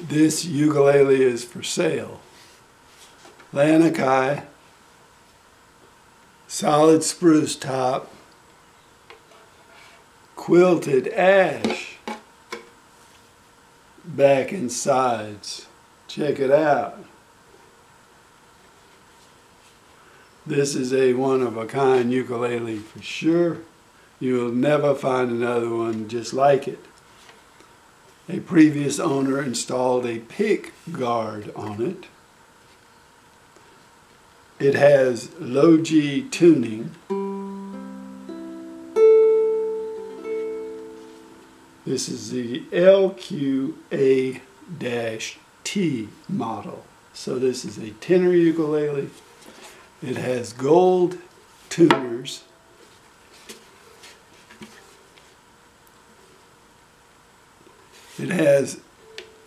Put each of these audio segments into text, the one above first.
This ukulele is for sale. Lanikai, solid spruce top, quilted ash, back and sides. Check it out. This is a one of a kind ukulele for sure. You'll never find another one just like it. A previous owner installed a pick guard on it. It has low G tuning. This is the LQA-T model. So this is a tenor ukulele. It has gold tuners it has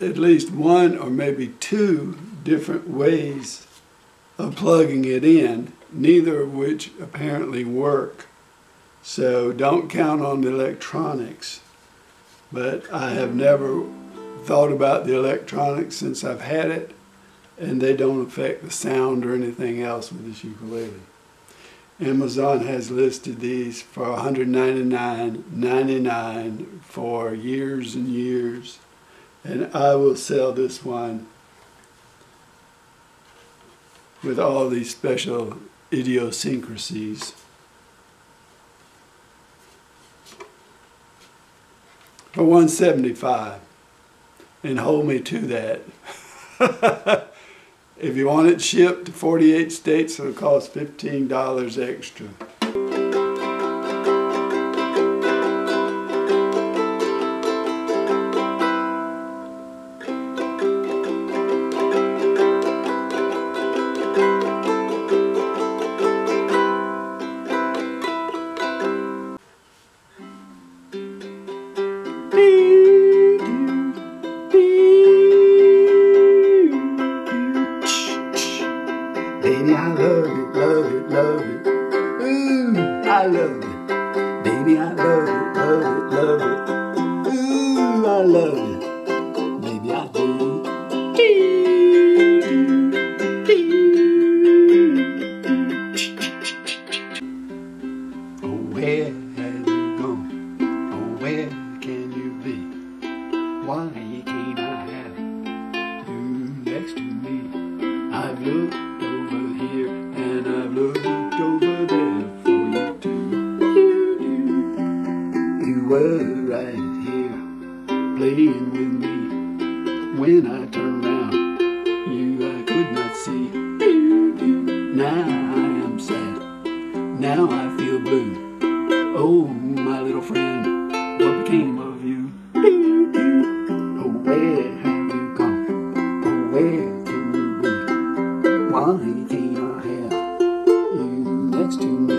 at least one or maybe two different ways of plugging it in, neither of which apparently work. So don't count on the electronics. But I have never thought about the electronics since I've had it, and they don't affect the sound or anything else with this ukulele. Amazon has listed these for $199.99 for years and years. And I will sell this one with all these special idiosyncrasies. For 175 and hold me to that. If you want it shipped to 48 states, it'll cost $15 extra. Love it, love it, love it. Ooh, I love it. Baby, I love it, love it, love it. Ooh, I love it. Baby, I do. Oh, where have you gone? Oh, where can you be? Why can't I have you next to me? I've looked You were right here playing with me. When I turned around, you I could not see. Now I am sad. Now I feel blue. Oh, my little friend, what became of you? Oh, where have you gone? Oh, where can you be? Why can't I have you next to me?